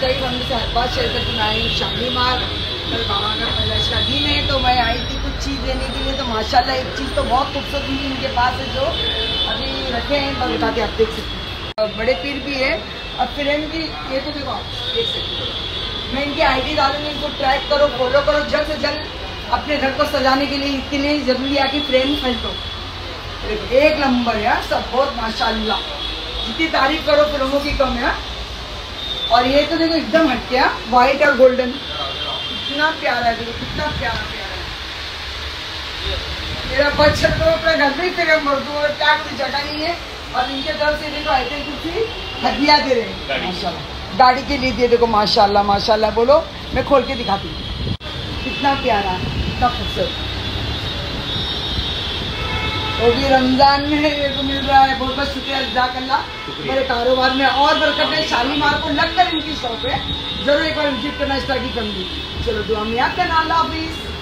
कई बंद से हर बार शेयर करती मैं आई हूँ शालीमार कल बाबा का पहला शादी में तो मैं आई थी कुछ चीज़ देने के लिए तो माशाल्लाह एक चीज़ तो बहुत खूबसूरत थी इनके पास है जो अभी रखे हैं मैं बताते आप देख सकते हैं। बड़े पीर भी है। और फ्रेम भी ये तो देखो देख सकते हो। मैं इनकी आईडी डालूँगी, इनको ट्रैक करो फॉलो करो, जल्द से जल्द अपने घर को सजाने के लिए, इसके लिए ज़रूरी है कि फ्रेम खरीदो एक नंबर है सब बहुत माशाल्लाह। जितनी तारीफ़ करो फ़िल्मों की कम है। और ये तो देखो एकदम हटके व्हाइट और गोल्डन इतना प्यारा है देखो कितना प्यारा प्यारा है। मेरा बच्चा तो अपने घर में ही फिर मर दूँ और क्या कोई जगह नहीं है। और इनके तरफ़ से देखो ऐसे कुछ हदिया दे रहे हैं। माशाल्लाह। गाड़ी के लिए दिए देखो माशाल्लाह माशाल्लाह बोलो मैं खोल के दिखाती हूँ। कितना प्यारा कितना खूबसूरत। वो भी रमज़ान में है ये तो मिल रहा है बहुत बहुत शुक्रिया जजाकल्ला मेरे कारोबार में और बरकत है शालीमार को लगकर इनकी शॉप है ज़रूर एक बार विज़िट करना स्टडी करूँगी चलो दुआ में याद करना अल्लाह हाफिज़।